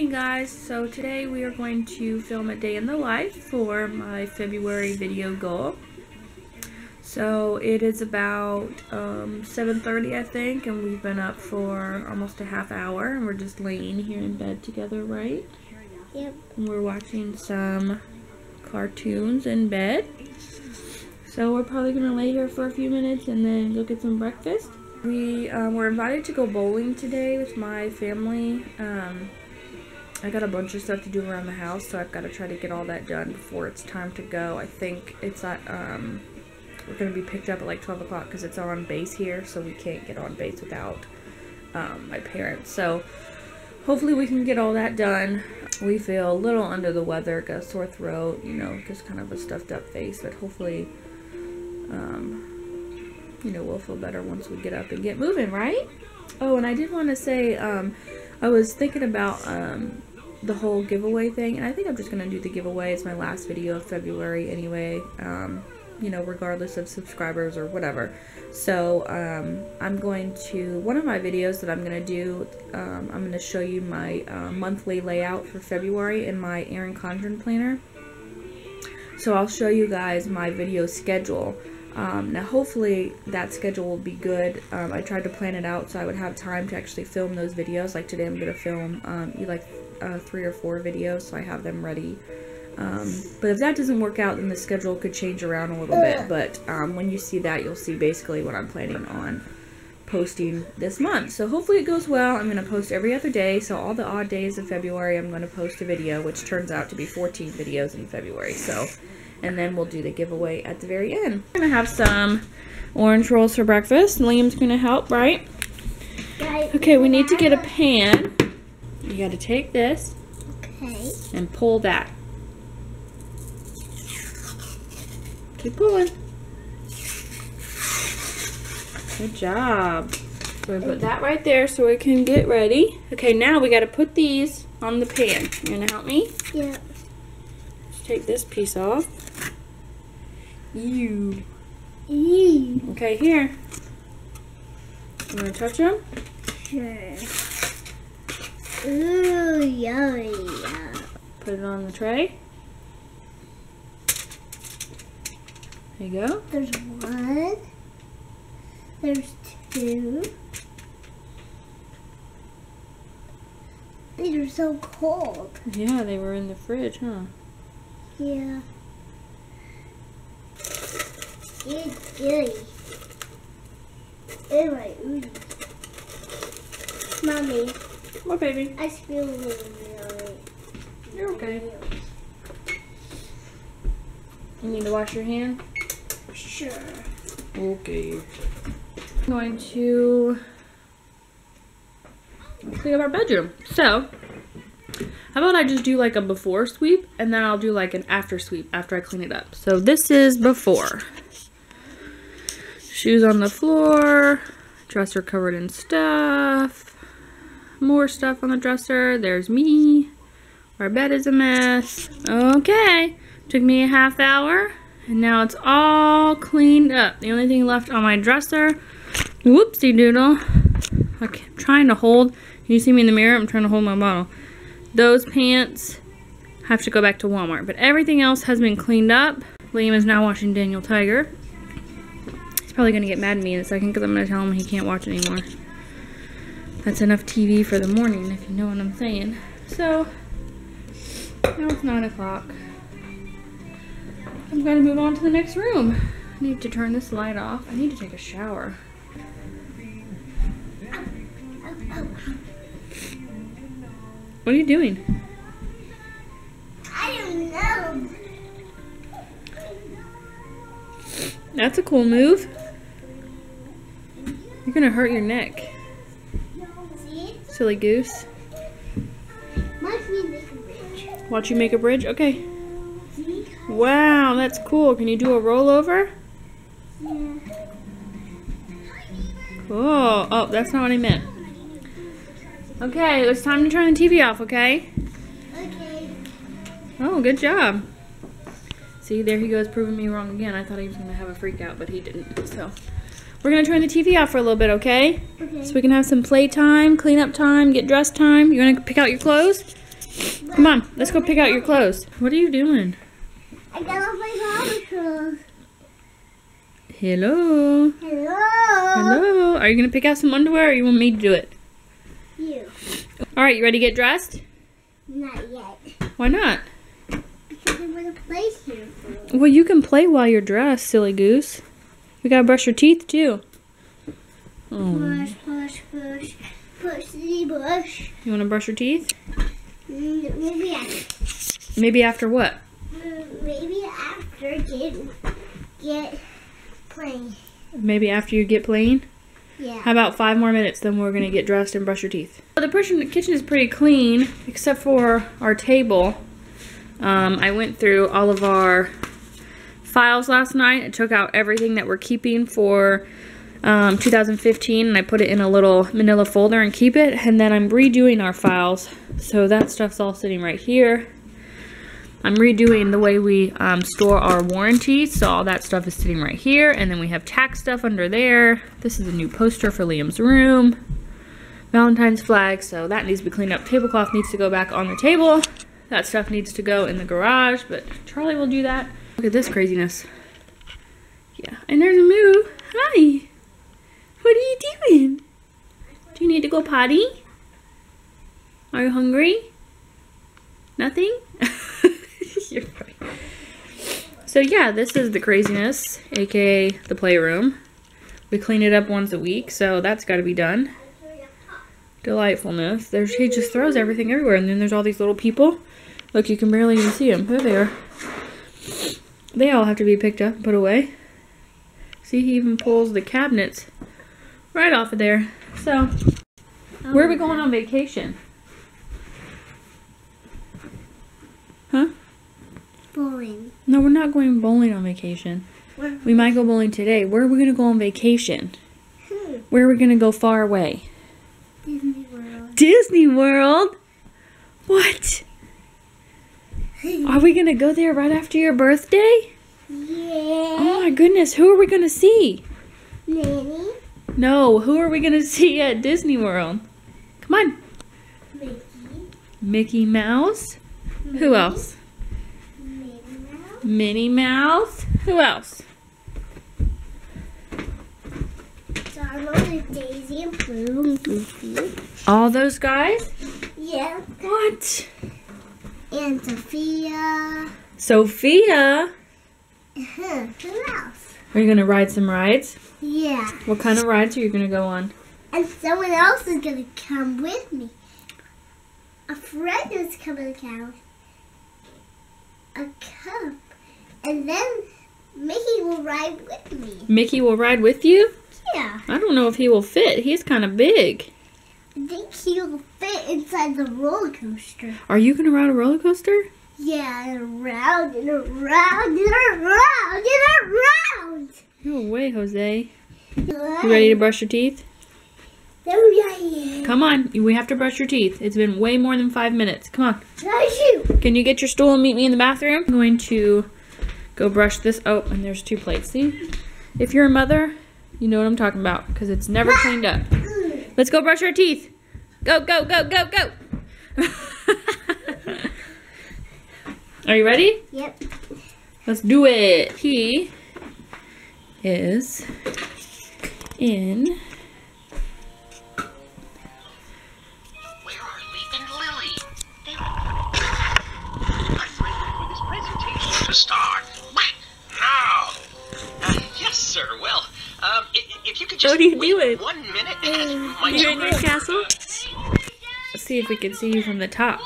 morning guys so today we are going to film a day in the life for my February video goal so it is about um, 7.30 I think and we've been up for almost a half hour and we're just laying here in bed together right Yep. and we're watching some cartoons in bed so we're probably gonna lay here for a few minutes and then go get some breakfast we um, were invited to go bowling today with my family. Um, I got a bunch of stuff to do around the house, so I've got to try to get all that done before it's time to go. I think it's at, um, we're going to be picked up at like 12 o'clock because it's on base here, so we can't get on base without um, my parents. So hopefully we can get all that done. We feel a little under the weather, got a sore throat, you know, just kind of a stuffed up face, but hopefully, um, you know, we'll feel better once we get up and get moving, right? Oh, and I did want to say, um, I was thinking about um, the whole giveaway thing, and I think I'm just going to do the giveaway. It's my last video of February anyway, um, you know, regardless of subscribers or whatever. So, um, I'm going to, one of my videos that I'm going to do, um, I'm going to show you my uh, monthly layout for February in my Erin Condren planner. So I'll show you guys my video schedule. Um, now, hopefully, that schedule will be good. Um, I tried to plan it out so I would have time to actually film those videos. Like today, I'm going to film um, you like uh, three or four videos, so I have them ready. Um, but if that doesn't work out, then the schedule could change around a little bit. But um, when you see that, you'll see basically what I'm planning on posting this month. So hopefully it goes well. I'm going to post every other day. So all the odd days of February, I'm going to post a video, which turns out to be 14 videos in February. So and then we'll do the giveaway at the very end. We're gonna have some orange rolls for breakfast. Liam's gonna help, right? Okay, we need to get a pan. You gotta take this Okay. and pull that. Keep pulling. Good job. So we put that right there so we can get ready. Okay, now we gotta put these on the pan. You gonna help me? Yeah. Let's take this piece off. You. Eee. Okay, here. You want to touch them? Sure. Ooh, yummy. Put it on the tray. There you go. There's one. There's two. These are so cold. Yeah, they were in the fridge, huh? Yeah. It's gooey. Oh my ooey. Mommy, What, baby? I feel really You're okay. You need to wash your hand? Sure. Okay. I'm going to clean up our bedroom. So, how about I just do like a before sweep and then I'll do like an after sweep after I clean it up. So this is before. Shoes on the floor, dresser covered in stuff, more stuff on the dresser. There's me. Our bed is a mess. Okay. Took me a half hour and now it's all cleaned up. The only thing left on my dresser, whoopsie doodle. I'm trying to hold. Can you see me in the mirror? I'm trying to hold my bottle. Those pants have to go back to Walmart, but everything else has been cleaned up. Liam is now watching Daniel Tiger. He's probably gonna get mad at me in a second because I'm gonna tell him he can't watch anymore. That's enough TV for the morning, if you know what I'm saying. So, now it's 9 o'clock. I'm gonna move on to the next room. I need to turn this light off. I need to take a shower. What are you doing? I don't know. That's a cool move. You're gonna hurt your neck. Silly goose. Watch me make a bridge. Watch you make a bridge? Okay. Wow, that's cool. Can you do a rollover? Yeah. Cool. Oh, that's not what I meant. Okay, it's time to turn the TV off, okay? Okay. Oh, good job. See, there he goes proving me wrong again. I thought he was going to have a freak out, but he didn't. So, we're going to turn the TV off for a little bit, okay? Okay. So we can have some playtime, clean up time, get dressed time. You want to pick out your clothes? Come on, let's go pick out your clothes. What are you doing? I got off my clothes. Hello. Hello. Hello. Are you gonna pick out some underwear or you want me to do it? You. All right, you ready to get dressed? Not yet. Why not? Because I'm gonna play here for Well, you can play while you're dressed, silly goose. We gotta brush your teeth too. Oh. Push, push, push the bush. You wanna brush your teeth? Maybe after, Maybe after what? maybe after get get playing. Maybe after you get playing? Yeah. How about five more minutes, then we're gonna get dressed and brush your teeth. The kitchen is pretty clean, except for our table. Um, I went through all of our files last night and took out everything that we're keeping for um, 2015, and I put it in a little manila folder and keep it. And then I'm redoing our files, so that stuff's all sitting right here. I'm redoing the way we um, store our warranties, so all that stuff is sitting right here. And then we have tax stuff under there. This is a new poster for Liam's room. Valentine's flag, so that needs to be cleaned up. Tablecloth needs to go back on the table. That stuff needs to go in the garage, but Charlie will do that. Look at this craziness. Yeah, and there's a moo. Hi. What are you doing? Do you need to go potty? Are you hungry? Nothing? You're funny. So yeah, this is the craziness, aka the playroom. We clean it up once a week, so that's got to be done. Delightfulness. There's he just throws everything everywhere, and then there's all these little people. Look, you can barely even see them. There they are. They all have to be picked up and put away. See, he even pulls the cabinets right off of there. So, where are we going on vacation? Huh? Bowling. No, we're not going bowling on vacation. Where? We might go bowling today. Where are we going to go on vacation? Hmm. Where are we going to go far away? Disney World. Disney World? What? Are we going to go there right after your birthday? Yeah. Oh my goodness, who are we going to see? Nanny. No, who are we going to see at Disney World? Come on. Mickey. Mickey Mouse? Who else? Minnie Mouse. Minnie Mouse? Who else? Donald and Daisy and Blue and Goofy. All those guys? Yeah. What? And Sophia. Sophia? Uh-huh, who else? Are you going to ride some rides? Yeah. What kind of rides are you going to go on? And someone else is gonna come with me. A friend is coming to count. A cup. And then Mickey will ride with me. Mickey will ride with you? Yeah. I don't know if he will fit. He's kind of big. I think he'll fit inside the roller coaster. Are you going to ride a roller coaster? Yeah, and around and around and around and around. No way, Jose. You ready to brush your teeth? Come on. We have to brush your teeth. It's been way more than five minutes. Come on. Can you get your stool and meet me in the bathroom? I'm going to go brush this. Oh, and there's two plates. See? If you're a mother, you know what I'm talking about because it's never cleaned up. Let's go brush our teeth. Go, go, go, go, go. Are you ready? Yep. Let's do it. He is in. If you could just What are you doing? one minute, my You're in your castle? Let's see if we can see you from the top.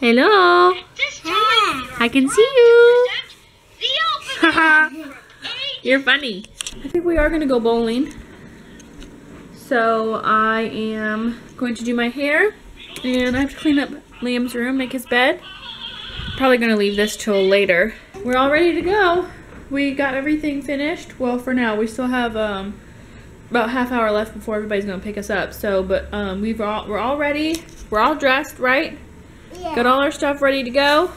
Hello. I can see you. You're funny. I think we are going to go bowling. So I am going to do my hair. And I have to clean up Liam's room, make his bed. Probably going to leave this till later. We're all ready to go. We got everything finished. Well, for now, we still have um, about half hour left before everybody's going to pick us up. So, but um, we've all, we're all ready. We're all dressed, right? Yeah. Got all our stuff ready to go.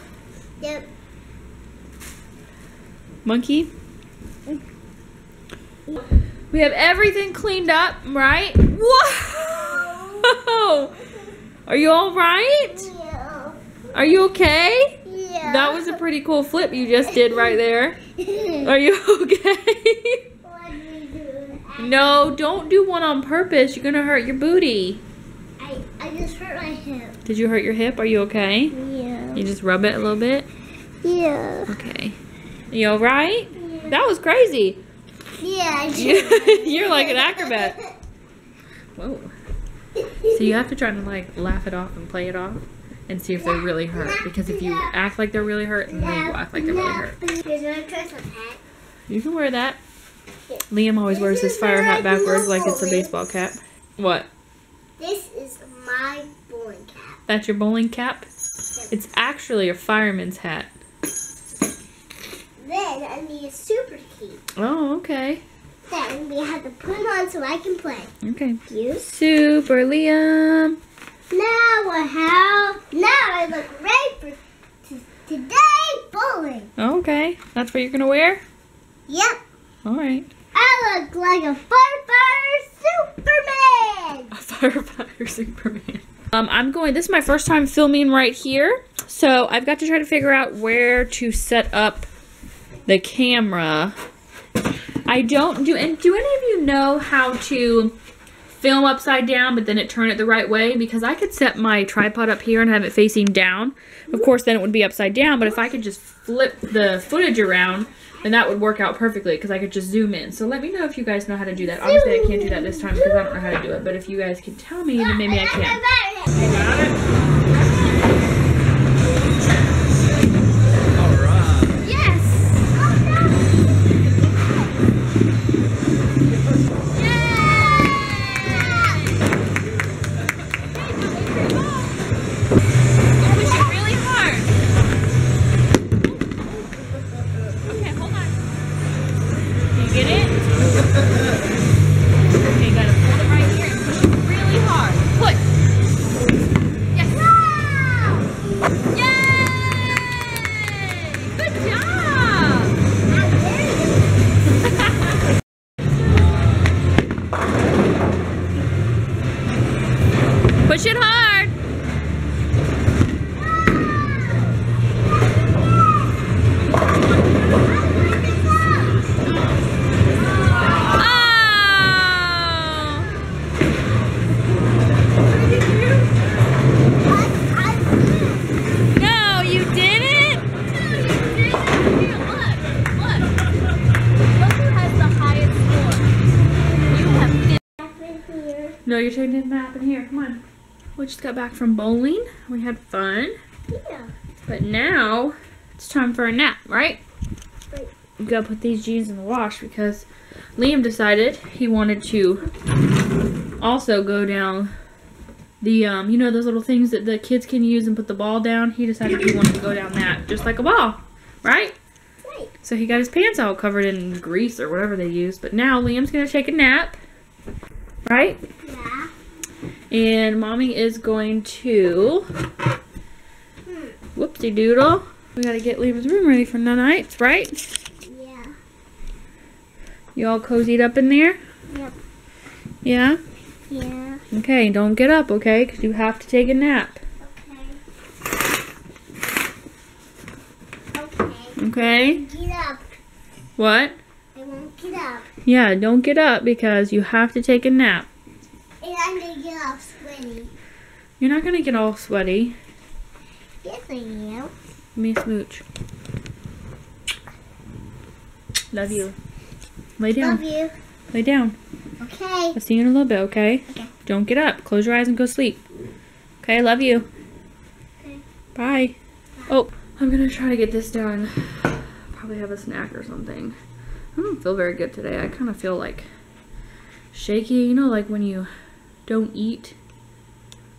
Yep. Monkey. We have everything cleaned up, right? Whoa! Are you all right? Yeah. Are you okay? Yeah. That was a pretty cool flip you just did right there. Are you okay? What do we do? no, don't do one on purpose. You're gonna hurt your booty. I, I just hurt my hip. Did you hurt your hip? Are you okay? Yeah. You just rub it a little bit? Yeah. Okay. You alright? Yeah. That was crazy. Yeah. I. You're like an acrobat. Whoa. So you have to try to like laugh it off and play it off and see if they're really hurt. Because if you act like they're really hurt, then they will act like they're really hurt. Here's my Christmas hat. You can wear that. Liam always wears his fire hat backwards like it's a baseball cap. What? This is my bowling cap. That's your bowling cap? It's actually a fireman's hat. Then I need a super key. Oh, okay. Then we have to put it on so I can play. Okay. Use. Super Liam. Now I have. Now I look ready for t- today bowling. Okay. That's what you're gonna wear? Yep. Alright. I look like a firefighter Superman. A firefighter Superman. Um, I'm going, this is my first time filming right here. So I've got to try to figure out where to set up the camera. I don't do, and do any of you know how to film upside down, but then it turn it the right way? Because I could set my tripod up here and have it facing down. Of course, then it would be upside down, but if I could just flip the footage around, then that would work out perfectly because I could just zoom in. So let me know if you guys know how to do that. Obviously, I can't do that this time because I don't know how to do it, but if you guys can tell me, then maybe I can. Taking a nap here. Come on. We just got back from bowling. We had fun. Yeah. But now it's time for a nap, right? Right. We gotta put these jeans in the wash because Liam decided he wanted to also go down the um you know those little things that the kids can use and put the ball down. He decided he wanted to go down that just like a ball, right? Right. So he got his pants all covered in grease or whatever they use. But now Liam's gonna take a nap, right? Yeah. And mommy is going to whoopsie doodle. We gotta get Liam's room ready for the night, right? Yeah. You all cozied up in there? Yep. Yeah? Yeah. Okay, don't get up, okay? Because you have to take a nap. Okay. Okay. Okay? Get up. What? I won't get up. Yeah, don't get up because you have to take a nap. And I'm gonna get all sweaty. You're not gonna get all sweaty. Yes, I am. Me a smooch. Love you. Lay down. Love you. Lay down. Okay. I'll see you in a little bit, okay? Okay. Don't get up. Close your eyes and go sleep. Okay, love you. Okay. Bye. Oh, I'm gonna try to get this done. Probably have a snack or something. I don't feel very good today. I kind of feel like shaky. You know, like when you don't eat.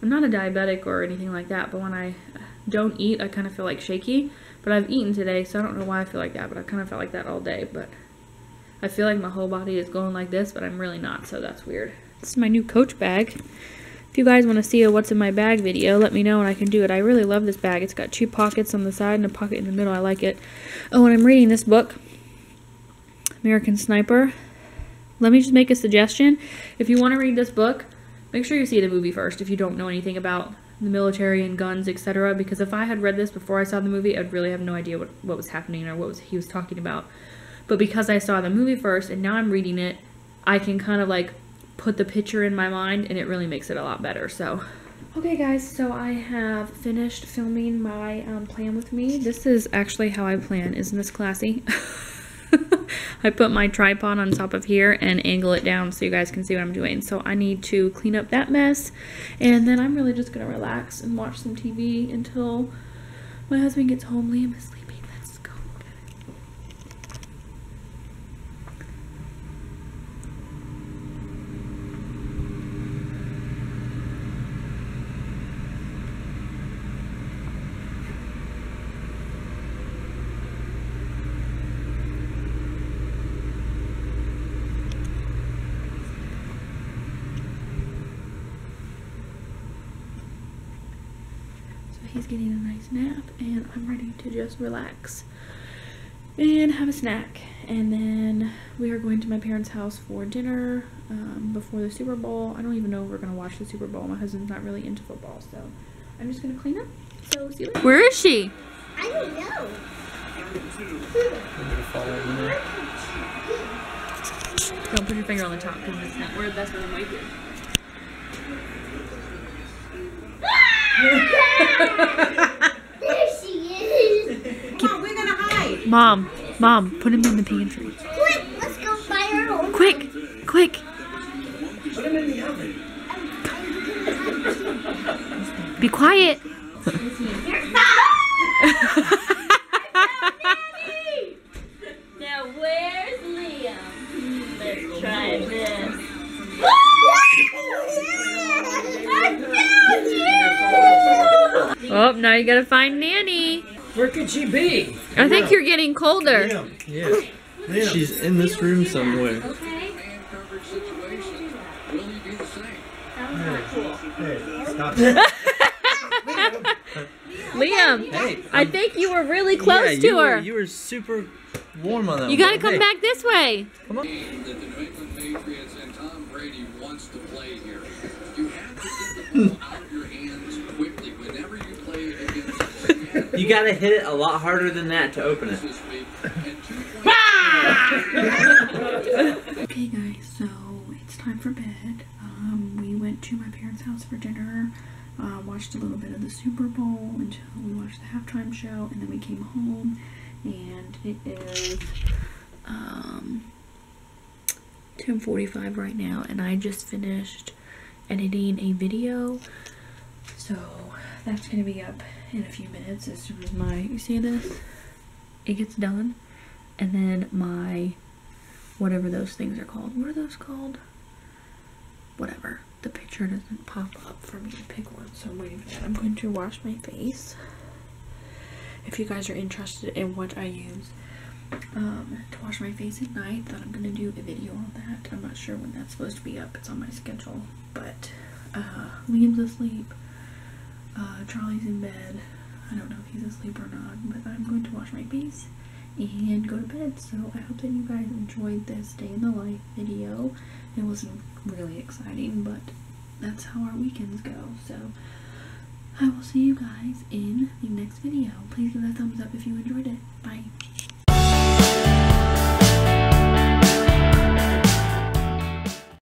I'm not a diabetic or anything like that, but when I don't eat, I kind of feel like shaky. But I've eaten today, so I don't know why I feel like that, but I kind of felt like that all day. But I feel like my whole body is going like this, but I'm really not, so that's weird. This is my new Coach bag. If you guys want to see a what's in my bag video, let me know and I can do it. I really love this bag. It's got two pockets on the side and a pocket in the middle. I like it. Oh, and I'm reading this book, American Sniper. Let me just make a suggestion. If you want to read this book, make sure you see the movie first if you don't know anything about the military and guns, etc. Because if I had read this before I saw the movie, I'd really have no idea what, what was happening or what was he was talking about. But because I saw the movie first and now I'm reading it, I can kind of like put the picture in my mind and it really makes it a lot better. So, okay, guys, so I have finished filming my um, plan with me. This is actually how I plan. Isn't this classy? I put my tripod on top of here and angle it down so you guys can see what I'm doing. So I need to clean up that mess and then I'm really just going to relax and watch some TV until my husband gets home. Liam is sleeping. Let's go. So he's getting a nice nap, and I'm ready to just relax and have a snack. And then we are going to my parents' house for dinner um, before the Super Bowl. I don't even know if we're gonna watch the Super Bowl. My husband's not really into football, so I'm just gonna clean up. So see you later. Where is she? I don't know. Don't put your finger on the top because it's not where that's where the mic is. There she is. Come on, we're gonna hide. Mom, mom, put him in the pantry. Quick, let's go buy her home. Quick, quick. Put him in the oven. Be quiet. now you gotta find Nanny. Where could she be? I think you're getting colder. Yeah. She's in this room somewhere. Liam, Hey. I think you were really close yeah, to you her. Were, you were super warm on that you gotta one. come Hey, back this way. Come on. that the New England Patriots and Tom Brady wants to play here. You have to get the ball out of your hands quickly whenever you play against You gotta hit it a lot harder than that to open it. Okay, guys, so it's time for bed. Um, we went to my parents' house for dinner, uh, watched a little bit of the Super Bowl until we watched the halftime show, and then we came home, and it is um 10:45 right now, and I just finished editing a video, so that's gonna be up in a few minutes as soon as my you see this, it gets done, and then my whatever those things are called. What are those called? Whatever. The picture doesn't pop up for me to pick one, so I'm waiting for that. I'm going to wash my face. If you guys are interested in what I use um, to wash my face at night, then I'm going to do a video on that. I'm not sure when that's supposed to be up. It's on my schedule. But uh, Liam's asleep. Uh, Charlie's in bed. I don't know if he's asleep or not, but I'm going to wash my face and go to bed. So I hope that you guys enjoyed this day in the life video. It wasn't really exciting, but that's how our weekends go. So I will see you guys in the next video. Please give it a thumbs up if you enjoyed it. Bye.